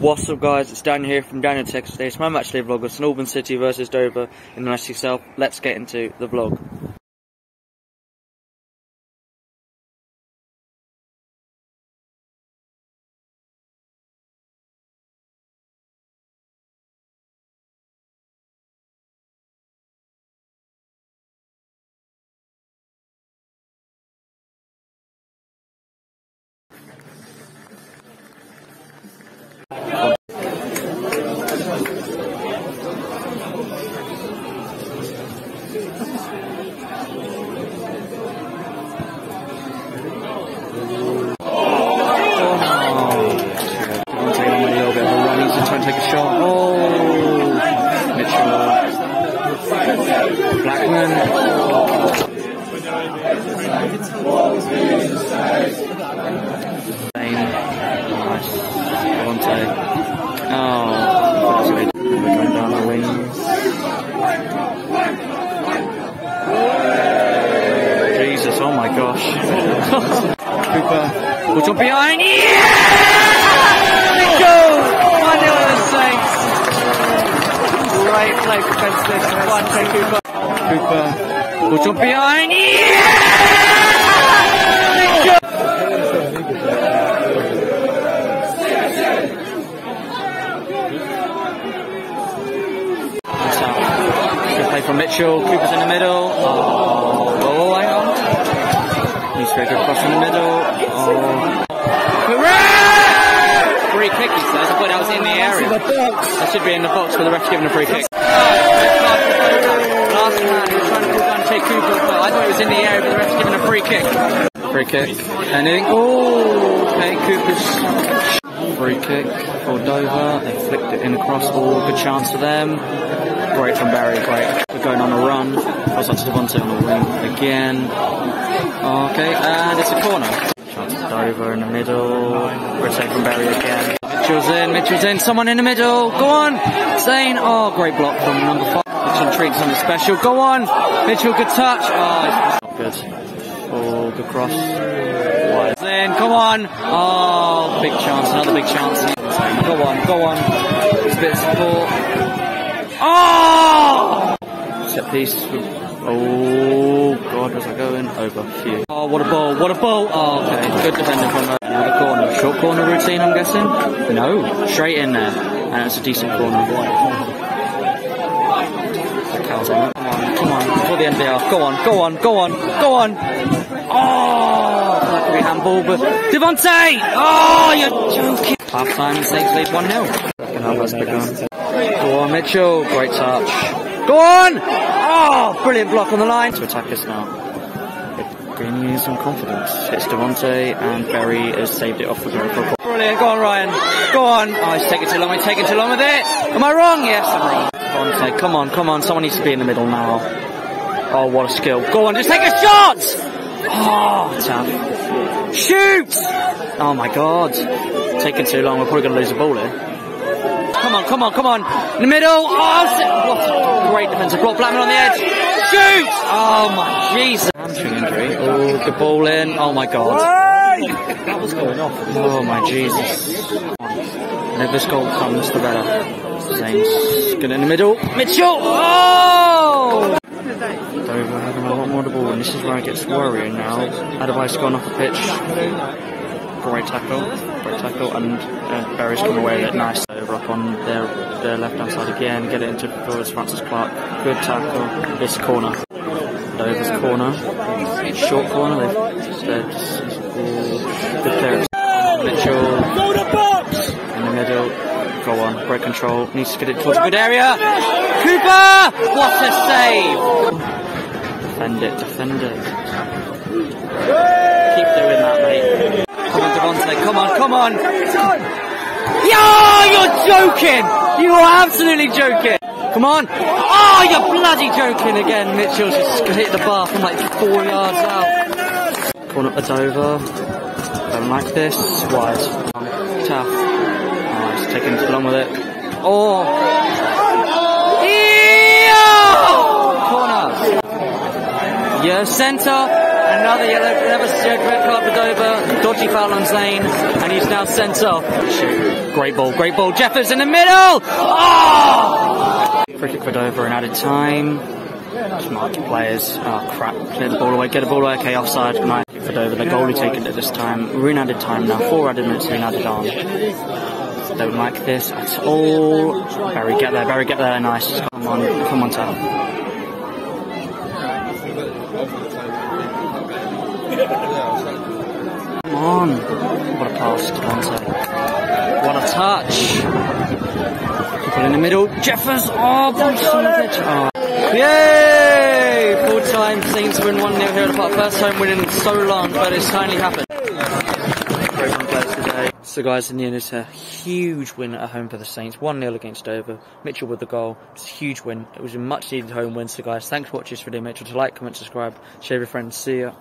What's up guys, it's Daniel here from Daniel Today it's My matchday vlog It's Albans City versus Dover in the match itself. Let's get into the vlog. Oh my gosh. Cooper, will jump behind. Yeah! Go! 1 0 the Saints. Great play for Ben Smith. One, take Cooper. Cooper, will jump behind. Yeah! Go! Nice out. Good play from Mitchell. Cooper's in the middle. Oh, hang on. He's very good cross in the middle. Oh. Hooray! Free kick, he says. I thought that was in the area. That should be in the box for the ref giving a free kick. Last man, he was trying to pull down Jake Cooper, but I thought it was in the area, but the ref's giving a free kick. Free kick. And then, oh, okay, Cooper's free kick for Dover. They flicked it in across. Oh, good chance for them. Great from Barry, great. We're going on a run. Cross out to Devontae on the wing again. Okay, uh, and it's a corner. Chance for Dover in the middle. Rotate from Barry again. Mitchell's in, Mitchell's in, someone in the middle. Go on! Zane. Oh, great block from number five. Mitchell treats something special. Go on! Mitchell, good touch. Oh, it's not good. Oh, good cross. Wide. Zane, come on! Oh, big chance, another big chance. Go on, go on. It's a bit of support. Oh! Set piece. Oh, God, where's that going? Over. Phew. Oh, what a ball, what a ball! Oh, okay. Good defending from uh, another corner. Short corner routine, I'm guessing? No. Straight in there. And it's a decent corner. Come on, come on. Before the end of. Go on, go on, go on, go on. Oh, that could be handball, but Devontae! Oh, you're joking. Half time, Saints lead 1 0. Second half has begun. Go on, Mitchell. Great touch. Go on! Oh, brilliant block on the line. To attack us now. Gaining some confidence. It's Devontae and Berry has saved it off the goal for a goal. Brilliant. Go on, Ryan. Go on. Oh, he's taking too long. He's taking too long with it. Am I wrong? Yes, I'm wrong. Devontae, come on, come on. Someone needs to be in the middle now. Oh, what a skill. Go on, just take a shot! Oh, tough. Shoot! Oh my god. Taking too long. We're probably going to lose the ball here. Come on, come on, come on. In the middle. Oh, what a great defensive block. Blackman on the edge. Shoot! Oh my Jesus. Hamstring injury. Oh, good ball in. Oh my god. That was going off. Oh my Jesus. This goal comes, the better. Saints get in the middle. Mitchell! Oh! Dover having a lot more the ball, and this is where it gets worrying now. Advice gone off the pitch. Great tackle, great tackle, and uh, Barry's come away with it. Nice up on their, their left hand side again. Get it into towards Francis Clark. Good tackle. This corner. Dover's corner. Short corner. They've said uh, good clearance. Mitchell in the middle. Go on, break control. Needs to get it towards a good area. Cooper! What a save! Defend it, defend it. Keep doing that, mate. Come on, Devontae. Come on, come on. Yo, you're joking! You are absolutely joking! Come on! Oh, you're bloody joking again. Mitchell's just hit the bar from like four yards out. Corner up the Dover. Don't like this. Wide. Tough. Oh, taking too long with it. Oh! Yeah! Corner. Yeah, centre. And Another yellow, another red card for Dover. Dodgy foul on Zane, and he's now sent off. Great ball, great ball. Jeffers in the middle. Oh! Free kick for Dover in added time. Smart players. Oh crap! Clear the ball away. Get the ball away. Okay, offside. Good night for Dover. The goalie taken at this time. We're in added time now. Four added minutes in added on. Don't like this at all. Barry, get there. Barry, get there. Nice. Come on, come on, Tal. Come on. What a pass to Dante. What a touch. People in the middle. Jeffers. Oh, Bolsonovic. Oh. Yay! Full time Saints win 1 0 here at the park. First time win in so long, but it's finally happened. So, guys, in the end, it's a huge win at home for the Saints. 1 0 against Dover. Mitchell with the goal. It's a huge win. It was a much needed home win. So, guys, thanks for watching this video. Make sure to like, comment, subscribe, share with your friends. See ya.